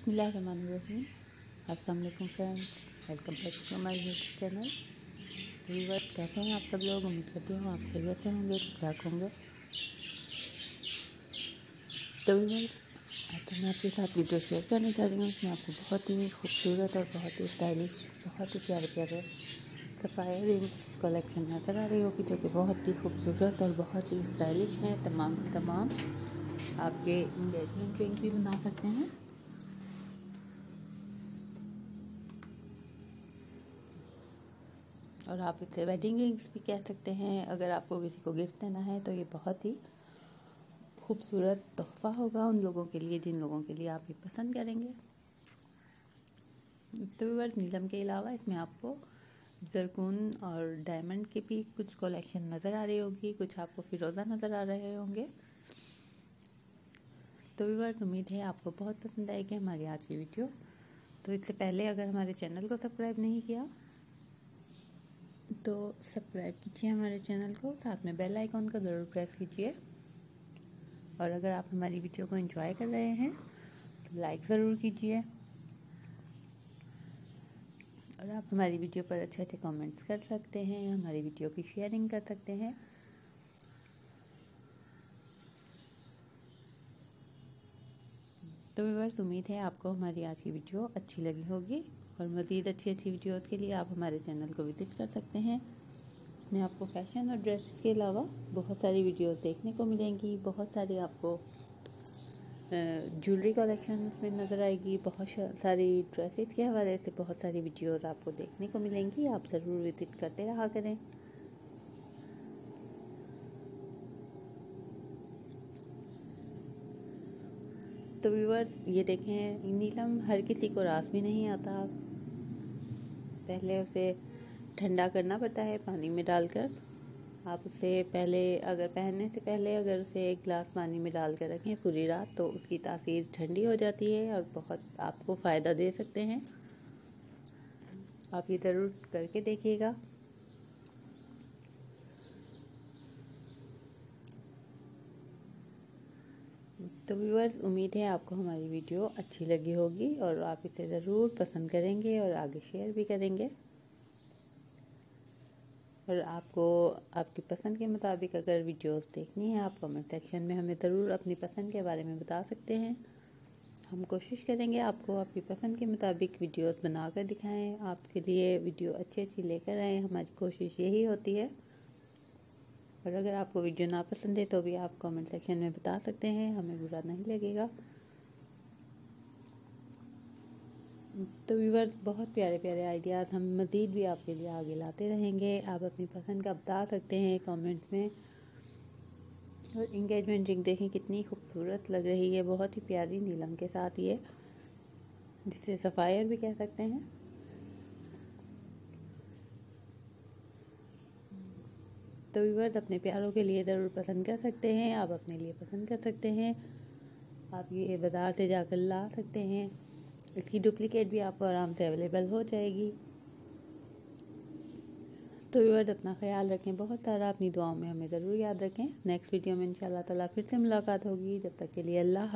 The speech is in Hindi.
बसमीम अस्सलाम friends, welcome back to my YouTube channel तो व्यूवर्स कैसे हैं आप सब लोग? उम्मीद करती हूँ आप खैरियत से होंगे ठीक ठाक होंगे। तो व्यूवर्स आज मैं आपके साथ वीडियो शेयर करने जा रही हूँ। इसमें आपको बहुत ही खूबसूरत और बहुत ही स्टाइलिश बहुत ही प्यारे प्यारे सफ़ायर रिंग्स कलेक्शन नज़र आ रही होगी, जो कि बहुत ही खूबसूरत और बहुत ही स्टाइलिश है तमाम तमाम। आपके इंगेजमेंट रिंग भी बना सकते हैं। और आप इसे वेडिंग रिंग्स भी कह सकते हैं। अगर आपको किसी को गिफ्ट देना है तो ये बहुत ही खूबसूरत तोहफ़ा होगा उन लोगों के लिए, जिन लोगों के लिए आप ये पसंद करेंगे। तो व्यूवर्स नीलम के अलावा इसमें आपको जरकून और डायमंड की भी कुछ कलेक्शन नज़र आ रही होगी। कुछ आपको फिरोज़ा नज़र आ रहे होंगे। तो व्यूवर्स उम्मीद है आपको बहुत पसंद आएगी हमारी आज की वीडियो तो इससे पहले अगर हमारे चैनल को सब्सक्राइब नहीं किया तो सब्सक्राइब कीजिए हमारे चैनल को। साथ में बेल आइकॉन को ज़रूर प्रेस कीजिए। और अगर आप हमारी वीडियो को एंजॉय कर रहे हैं तो लाइक ज़रूर कीजिए। और आप हमारी वीडियो पर अच्छे अच्छे कमेंट्स कर सकते हैं, हमारी वीडियो की शेयरिंग कर सकते हैं। तो व्यूवर्स उम्मीद है आपको हमारी आज की वीडियो अच्छी लगी होगी और मज़ीद अच्छी अच्छी वीडियोस के लिए आप हमारे चैनल को विज़िट कर सकते हैं। इसमें आपको फ़ैशन और ड्रेस के अलावा बहुत सारी वीडियोस देखने को मिलेंगी, बहुत सारी आपको ज्वेलरी कलेक्शन में नज़र आएगी, बहुत सारी ड्रेसेस के हवाले से बहुत सारी वीडियोस आपको देखने को मिलेंगी। आप ज़रूर विज़िट करते रहा करें। तो व्यूवर्स ये देखें नीलम हर किसी को रास भी नहीं आता। पहले उसे ठंडा करना पड़ता है पानी में डालकर। आप उसे पहले, अगर पहनने से पहले अगर उसे एक गिलास पानी में डाल कर रखें पूरी रात तो उसकी तासीर ठंडी हो जाती है और बहुत आपको फ़ायदा दे सकते हैं। आप ये ज़रूर करके देखिएगा। तो व्यूअर्स उम्मीद है आपको हमारी वीडियो अच्छी लगी होगी और आप इसे ज़रूर पसंद करेंगे और आगे शेयर भी करेंगे। और आपको, आपकी पसंद के मुताबिक अगर वीडियोस देखनी है, आप कमेंट सेक्शन में हमें ज़रूर अपनी पसंद के बारे में बता सकते हैं। हम कोशिश करेंगे आपको आपकी पसंद के मुताबिक वीडियोस बनाकर दिखाएँ। आपके लिए वीडियो अच्छी अच्छी लेकर आएँ। हमारी कोशिश यही होती है। और अगर आपको वीडियो ना पसंद है तो भी आप कमेंट सेक्शन में बता सकते हैं, हमें बुरा नहीं लगेगा। तो व्यूवर्स बहुत प्यारे प्यारे आइडियाज़ हम मज़ीद भी आपके लिए आगे लाते रहेंगे। आप अपनी पसंद का बता सकते हैं कमेंट्स में। और इंगेजमेंट रिंग देखें, कितनी खूबसूरत लग रही है, बहुत ही प्यारी नीलम के साथ ये, जिसे सफ़ायर भी कह सकते हैं। तो व्यूवर्स अपने प्यारों के लिए ज़रूर पसंद कर सकते हैं, आप अपने लिए पसंद कर सकते हैं। आप ये बाज़ार से जाकर ला सकते हैं। इसकी डुप्लीकेट भी आपको आराम से अवेलेबल हो जाएगी। तो व्यूवर्स अपना ख्याल रखें, बहुत सारा अपनी दुआओं में हमें ज़रूर याद रखें। नेक्स्ट वीडियो में इंशाल्लाह ताला फिर से मुलाकात होगी। जब तक के लिए अल्लाह